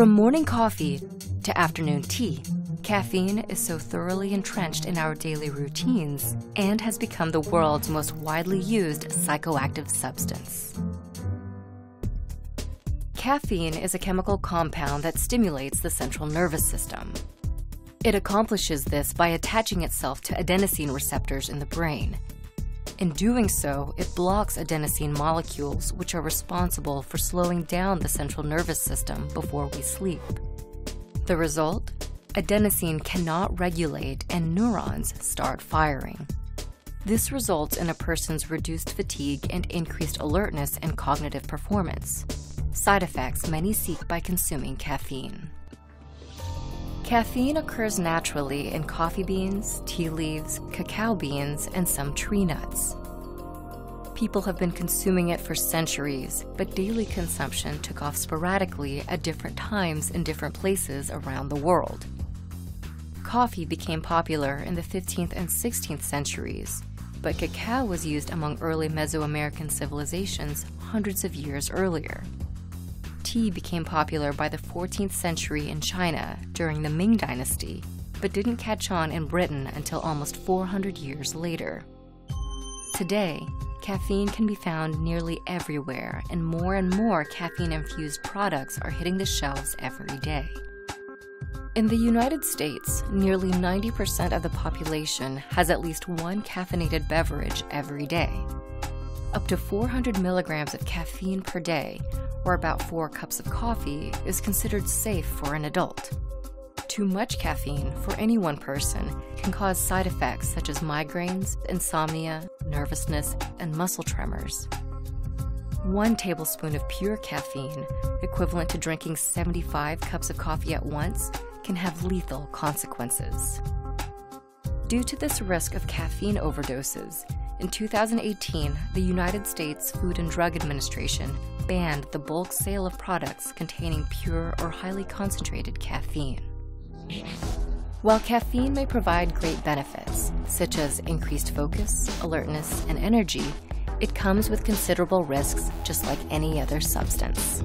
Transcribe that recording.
From morning coffee to afternoon tea, caffeine is so thoroughly entrenched in our daily routines and has become the world's most widely used psychoactive substance. Caffeine is a chemical compound that stimulates the central nervous system. It accomplishes this by attaching itself to adenosine receptors in the brain. In doing so, it blocks adenosine molecules, which are responsible for slowing down the central nervous system before we sleep. The result? Adenosine cannot regulate and neurons start firing. This results in a person's reduced fatigue and increased alertness and cognitive performance side effects many seek by consuming caffeine. Caffeine occurs naturally in coffee beans, tea leaves, cacao beans, and some tree nuts. People have been consuming it for centuries, but daily consumption took off sporadically at different times in different places around the world. Coffee became popular in the 15th and 16th centuries, but cacao was used among early Mesoamerican civilizations hundreds of years earlier tea became popular by the 14th century in China during the Ming Dynasty, but didn't catch on in Britain until almost 400 years later. Today, caffeine can be found nearly everywhere, and more and more caffeine infused products are hitting the shelves every day. In the United States, nearly 90% of the population has at least one caffeinated beverage every day. Up to 400 milligrams of caffeine per day or about four cups of coffee, is considered safe for an adult. Too much caffeine for any one person can cause side effects such as migraines, insomnia, nervousness, and muscle tremors. One tablespoon of pure caffeine, equivalent to drinking 75 cups of coffee at once, can have lethal consequences. Due to this risk of caffeine overdoses, in 2018, the United States Food and Drug Administration banned the bulk sale of products containing pure or highly concentrated caffeine. While caffeine may provide great benefits, such as increased focus, alertness, and energy, it comes with considerable risks just like any other substance.